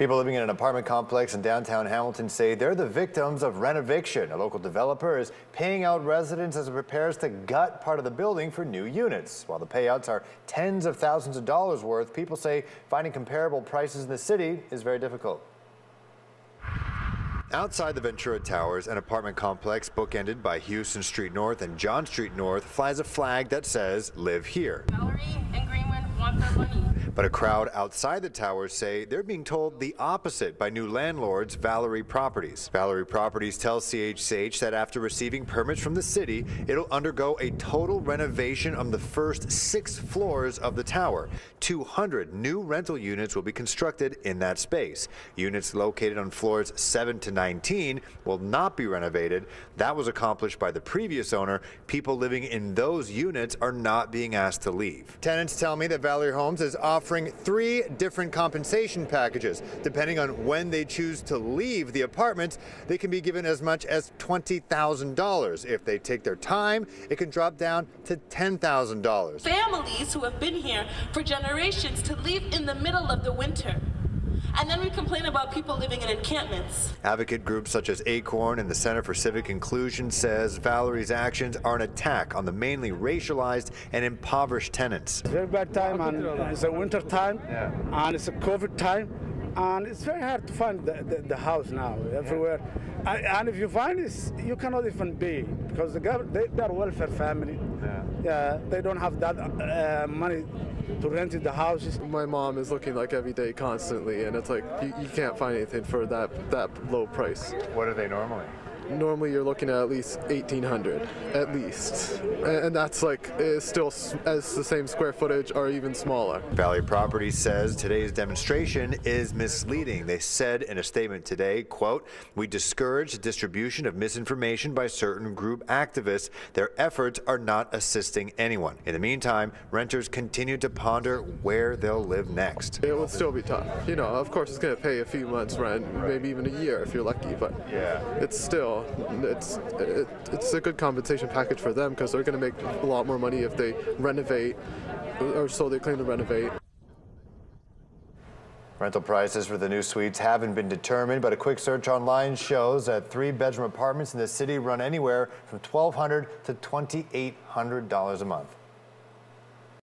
People living in an apartment complex in downtown Hamilton say they're the victims of rent eviction. A local developer is paying out residents as it prepares to gut part of the building for new units. While the payouts are tens of thousands of dollars worth, people say finding comparable prices in the city is very difficult. Outside the Ventura Towers, an apartment complex bookended by Hughson Street North and John Street North flies a flag that says, live here. Valery But a crowd outside the towers say they're being told the opposite by new landlords, Valery Properties. Valery Properties tells CHCH that after receiving permits from the city, it'll undergo a total renovation of the first six floors of the tower. 200 new rental units will be constructed in that space. Units located on floors 7 to 19 will not be renovated. That was accomplished by the previous owner. People living in those units are not being asked to leave. Tenants tell me that Valery Homes is offering offering three different compensation packages. Depending on when they choose to leave the apartment, they can be given as much as $20,000. If they take their time, it can drop down to $10,000. Families who have been here for generations to leave in the middle of the winter. And then we complain about people living in encampments. Advocate groups such as ACORN and the Center for Civic Inclusion says Valery's actions are an attack on the mainly racialized and impoverished tenants. Very bad time, and it's a winter time, and it's a COVID time, and it's very hard to find the, the, the house now everywhere. Yeah. And, and, if you find it, you cannot even be because the government they, they are welfare family. Yeah. yeah, they don't have that uh, money to rent the houses. My mom is looking like every day constantly, and it's like you, you can't find anything for that that low price. What are they normally? Normally you're looking at at least 1800 at least. And that's like is still as the same square footage or even smaller. Valley property says today's demonstration is misleading. They said in a statement today quote we discourage the distribution of misinformation by certain group activists. Their efforts are not assisting anyone. In the meantime renters continue to ponder where they'll live next. It will still be tough. You know of course it's going to pay a few months rent maybe even a year if you're lucky but yeah. it's still it's it, it's a good compensation package for them because they're going to make a lot more money if they renovate, or so they claim to renovate. Rental prices for the new suites haven't been determined, but a quick search online shows that three-bedroom apartments in the city run anywhere from 1,200 to $2,800 a month.